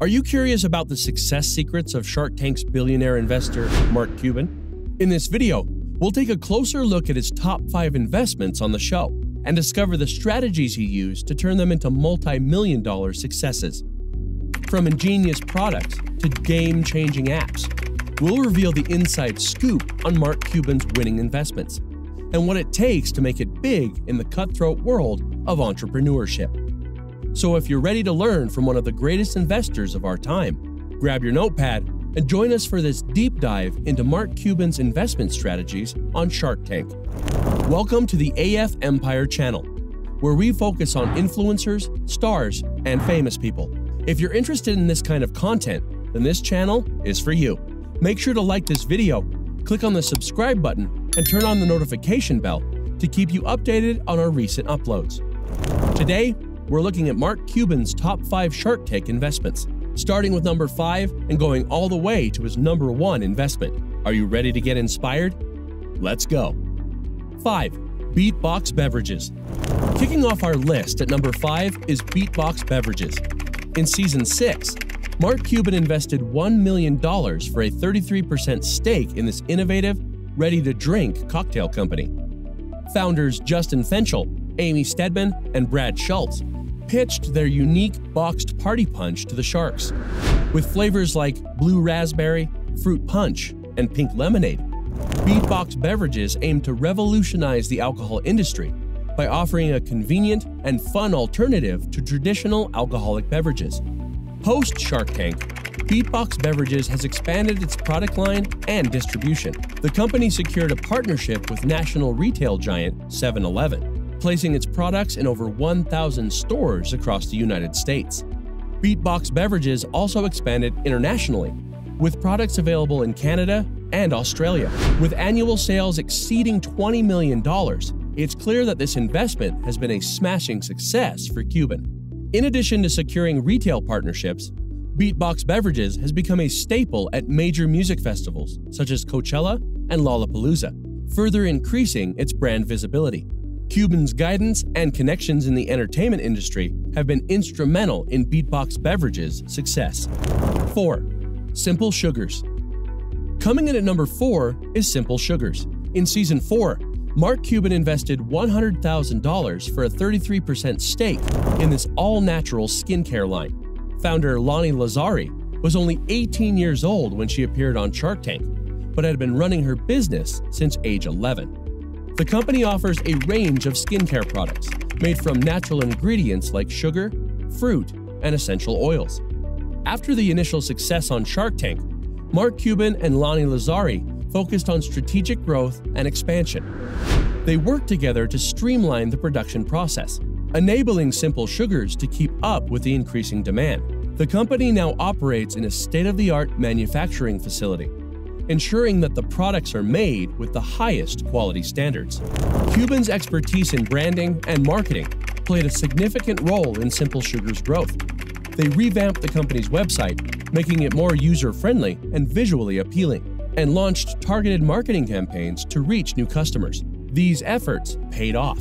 Are you curious about the success secrets of Shark Tank's billionaire investor, Mark Cuban? In this video, we'll take a closer look at his top five investments on the show and discover the strategies he used to turn them into multi million dollar successes. From ingenious products to game changing apps, we'll reveal the inside scoop on Mark Cuban's winning investments and what it takes to make it big in the cutthroat world of entrepreneurship. So if you're ready to learn from one of the greatest investors of our time, grab your notepad and join us for this deep dive into Mark Cuban's investment strategies on Shark Tank. Welcome to the AF Empire channel, where we focus on influencers, stars, and famous people. If you're interested in this kind of content, then this channel is for you. Make sure to like this video, click on the subscribe button, and turn on the notification bell to keep you updated on our recent uploads. Today, we're looking at Mark Cuban's top five Shark Tank investments, starting with number five and going all the way to his number one investment. Are you ready to get inspired? Let's go. 5. Beatbox Beverages. Kicking off our list at number 5 is Beatbox Beverages. In season 6, Mark Cuban invested $1 million for a 33% stake in this innovative, ready to drink cocktail company. Founders Justin Fenchel, Aimy Steadman, and Brad Schultz pitched their unique boxed party punch to the Sharks. With flavors like blue raspberry, fruit punch, and pink lemonade, Beatbox Beverages aim to revolutionize the alcohol industry by offering a convenient and fun alternative to traditional alcoholic beverages. Post Shark Tank, Beatbox Beverages has expanded its product line and distribution. The company secured a partnership with national retail giant 7 Eleven placing its products in over 1,000 stores across the United States. Beatbox Beverages also expanded internationally, with products available in Canada and Australia. With annual sales exceeding $20 million, it's clear that this investment has been a smashing success for Cuban. In addition to securing retail partnerships, Beatbox Beverages has become a staple at major music festivals such as Coachella and Lollapalooza, further increasing its brand visibility. Cuban's guidance and connections in the entertainment industry have been instrumental in Beatbox Beverages' success. 4. Simple Sugars. Coming in at number 4 is Simple Sugars. In season 4, Mark Cuban invested $100,000 for a 33% stake in this all natural skincare line. Founder Lani Lazzari was only 18 years old when she appeared on Shark Tank, but had been running her business since age 11. The company offers a range of skincare products made from natural ingredients like sugar, fruit, and essential oils. After the initial success on Shark Tank, Mark Cuban and Lani Lazzari focused on strategic growth and expansion. They worked together to streamline the production process, enabling Simple Sugars to keep up with the increasing demand. The company now operates in a state of the art manufacturing facility ensuring that the products are made with the highest quality standards. Cuban's expertise in branding and marketing played a significant role in Simple Sugar's growth. They revamped the company's website, making it more user friendly and visually appealing, and launched targeted marketing campaigns to reach new customers. These efforts paid off,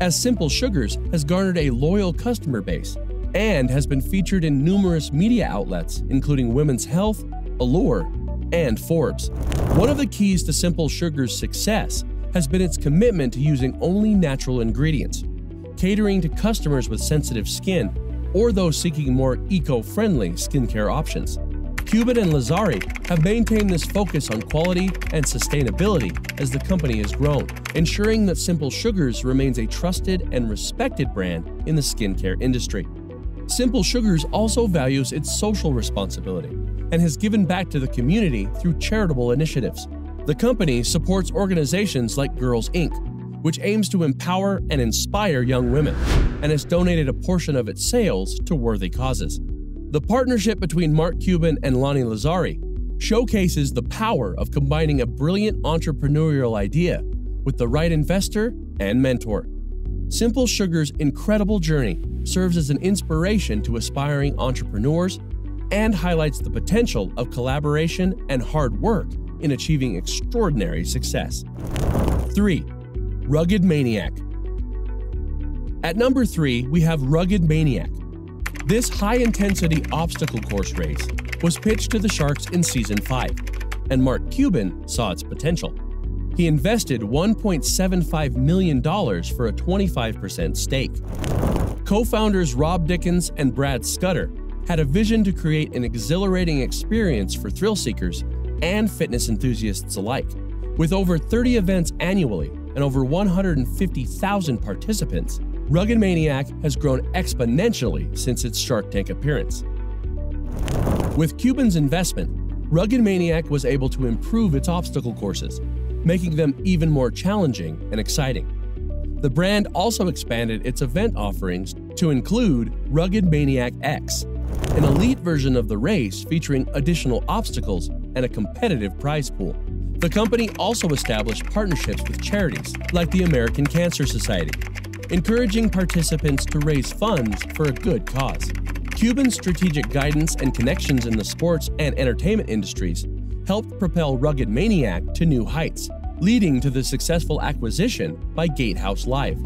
as Simple Sugars has garnered a loyal customer base and has been featured in numerous media outlets, including Women's Health, Allure, and Forbes. One of the keys to Simple Sugar's success has been its commitment to using only natural ingredients, catering to customers with sensitive skin or those seeking more eco friendly skincare options. Cuban and Lazzari have maintained this focus on quality and sustainability as the company has grown, ensuring that Simple Sugars remains a trusted and respected brand in the skincare industry. Simple Sugars also values its social responsibility and has given back to the community through charitable initiatives. The company supports organizations like Girls Inc., which aims to empower and inspire young women, and has donated a portion of its sales to worthy causes. The partnership between Mark Cuban and Lani Lazzari showcases the power of combining a brilliant entrepreneurial idea with the right investor and mentor. Simple Sugar's incredible journey serves as an inspiration to aspiring entrepreneurs and highlights the potential of collaboration and hard work in achieving extraordinary success. 3. Rugged Maniac. At number 3, we have Rugged Maniac. This high intensity obstacle course race was pitched to the Sharks in season 5, and Mark Cuban saw its potential. He invested $1.75 million for a 25% stake. Co founders Rob Dickens and Brad Scudder had a vision to create an exhilarating experience for thrill seekers and fitness enthusiasts alike. With over 30 events annually and over 150,000 participants, Rugged Maniac has grown exponentially since its Shark Tank appearance. With Cuban's investment, Rugged Maniac was able to improve its obstacle courses, making them even more challenging and exciting. The brand also expanded its event offerings to include Rugged Maniac X, an elite version of the race featuring additional obstacles and a competitive prize pool. The company also established partnerships with charities like the American Cancer Society, encouraging participants to raise funds for a good cause. Cuban's strategic guidance and connections in the sports and entertainment industries helped propel Rugged Maniac to new heights, leading to the successful acquisition by Gatehouse Live.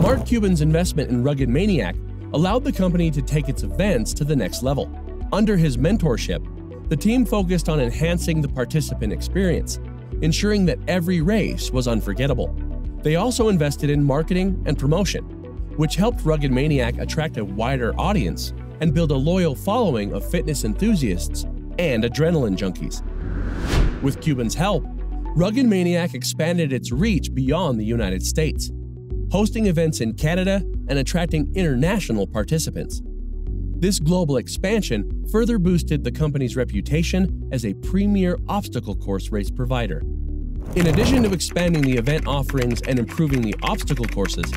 Mark Cuban's investment in Rugged Maniac allowed the company to take its events to the next level. Under his mentorship, the team focused on enhancing the participant experience, ensuring that every race was unforgettable. They also invested in marketing and promotion, which helped Rugged Maniac attract a wider audience and build a loyal following of fitness enthusiasts and adrenaline junkies. With Cuban's help, Rugged Maniac expanded its reach beyond the United States, hosting events in Canada and attracting international participants. This global expansion further boosted the company's reputation as a premier obstacle course race provider. In addition to expanding the event offerings and improving the obstacle courses,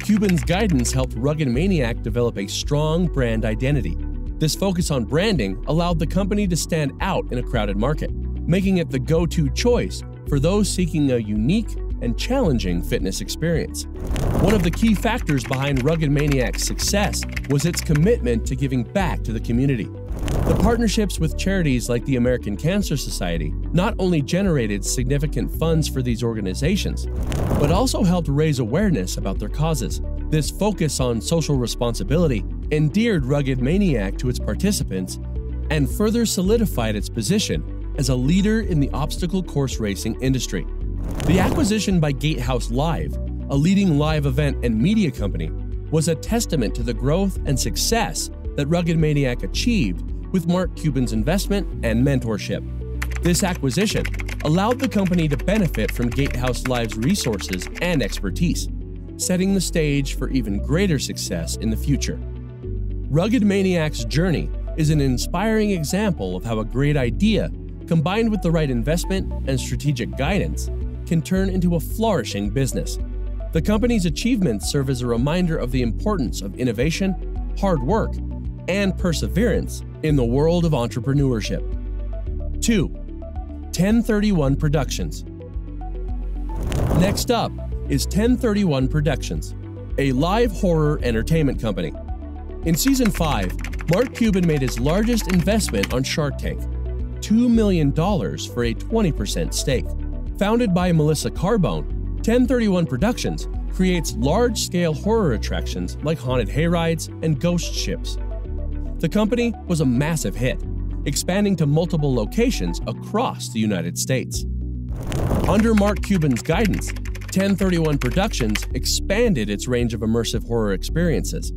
Cuban's guidance helped Rugged Maniac develop a strong brand identity. This focus on branding allowed the company to stand out in a crowded market, making it the go to choice for those seeking a unique and challenging fitness experience. One of the key factors behind Rugged Maniac's success was its commitment to giving back to the community. The partnerships with charities like the American Cancer Society not only generated significant funds for these organizations, but also helped raise awareness about their causes. This focus on social responsibility endeared Rugged Maniac to its participants and further solidified its position as a leader in the obstacle course racing industry. The acquisition by Gatehouse Live, a leading live event and media company, was a testament to the growth and success that Rugged Maniac achieved with Mark Cuban's investment and mentorship. This acquisition allowed the company to benefit from Gatehouse Live's resources and expertise, setting the stage for even greater success in the future. Rugged Maniac's journey is an inspiring example of how a great idea, combined with the right investment and strategic guidance, can turn into a flourishing business. The company's achievements serve as a reminder of the importance of innovation, hard work, and perseverance in the world of entrepreneurship. 2. 1031 Productions. Next up is 1031 Productions, a live horror entertainment company. In season 5, Mark Cuban made his largest investment on Shark Tank $2 million for a 20% stake. Founded by Melissa Carbone, 1031 Productions creates large scale horror attractions like haunted hayrides and ghost ships. The company was a massive hit, expanding to multiple locations across the United States. Under Mark Cuban's guidance, 1031 Productions expanded its range of immersive horror experiences.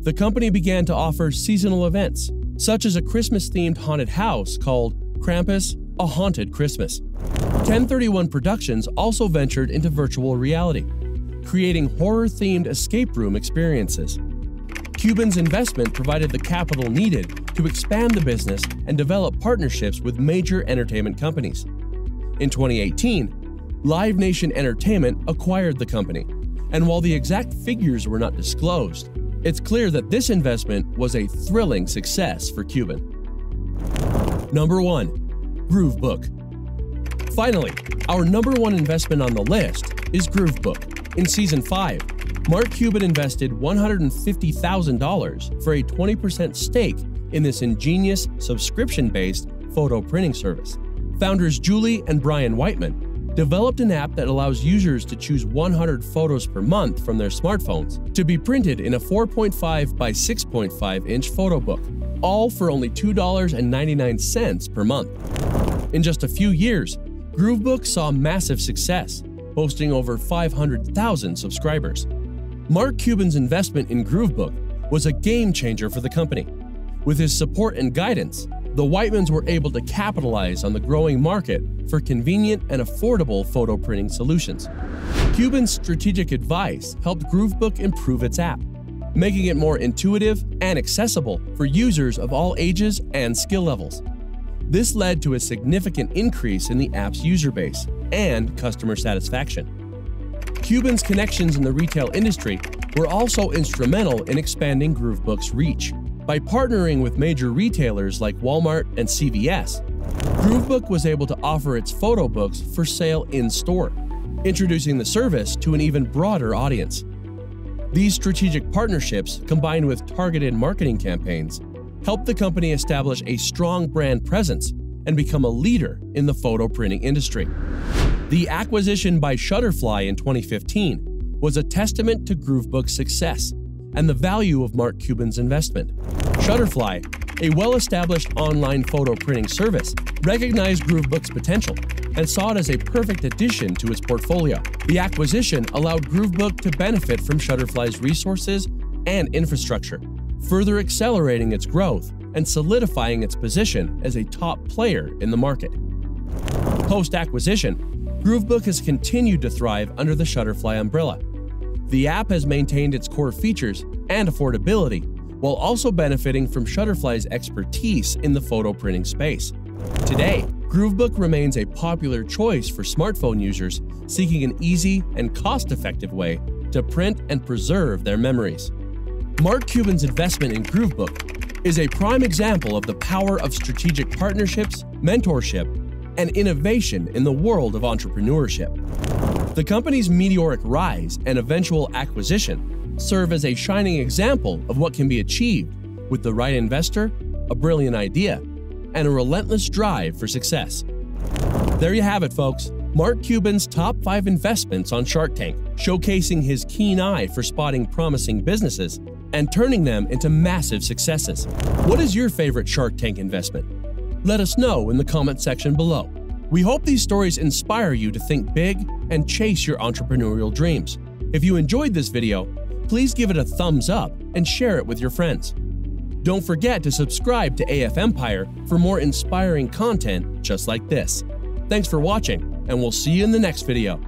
The company began to offer seasonal events, such as a Christmas themed haunted house called Krampus A Haunted Christmas. 1031 Productions also ventured into virtual reality, creating horror themed escape room experiences. Cuban's investment provided the capital needed to expand the business and develop partnerships with major entertainment companies. In 2018, Live Nation Entertainment acquired the company, and while the exact figures were not disclosed, it's clear that this investment was a thrilling success for Cuban. Number 1. Groovebook. Finally, our number one investment on the list is Groovebook. In Season 5, Mark Cuban invested $150,000 for a 20% stake in this ingenious subscription based photo printing service. Founders Julie and Brian Whiteman developed an app that allows users to choose 100 photos per month from their smartphones to be printed in a 4.5 by 6.5 inch photo book, all for only $2.99 per month. In just a few years, Groovebook saw massive success, boasting over 500,000 subscribers. Mark Cuban's investment in Groovebook was a game changer for the company. With his support and guidance, the Whitemans were able to capitalize on the growing market for convenient and affordable photo printing solutions. Cuban's strategic advice helped Groovebook improve its app, making it more intuitive and accessible for users of all ages and skill levels. This led to a significant increase in the app's user base and customer satisfaction. Cuban's connections in the retail industry were also instrumental in expanding Groovebook's reach. By partnering with major retailers like Walmart and CVS, Groovebook was able to offer its photo books for sale in store, introducing the service to an even broader audience. These strategic partnerships, combined with targeted marketing campaigns, helped the company establish a strong brand presence and become a leader in the photo printing industry. The acquisition by Shutterfly in 2015 was a testament to Groovebook's success and the value of Mark Cuban's investment. Shutterfly, a well established online photo printing service, recognized Groovebook's potential and saw it as a perfect addition to its portfolio. The acquisition allowed Groovebook to benefit from Shutterfly's resources and infrastructure, further accelerating its growth and solidifying its position as a top player in the market. Post acquisition, Groovebook has continued to thrive under the Shutterfly umbrella, the app has maintained its core features and affordability, while also benefiting from Shutterfly's expertise in the photo printing space. Today, Groovebook remains a popular choice for smartphone users seeking an easy and cost effective way to print and preserve their memories. Mark Cuban's investment in Groovebook is a prime example of the power of strategic partnerships, mentorship, and innovation in the world of entrepreneurship. The company's meteoric rise and eventual acquisition serve as a shining example of what can be achieved with the right investor, a brilliant idea, and a relentless drive for success. There you have it, folks. Mark Cuban's top five investments on Shark Tank, showcasing his keen eye for spotting promising businesses and turning them into massive successes. What is your favorite Shark Tank investment? Let us know in the comment section below. We hope these stories inspire you to think big and chase your entrepreneurial dreams. If you enjoyed this video, please give it a thumbs up and share it with your friends. Don't forget to subscribe to AF Empire for more inspiring content just like this. Thanks for watching, and we'll see you in the next video.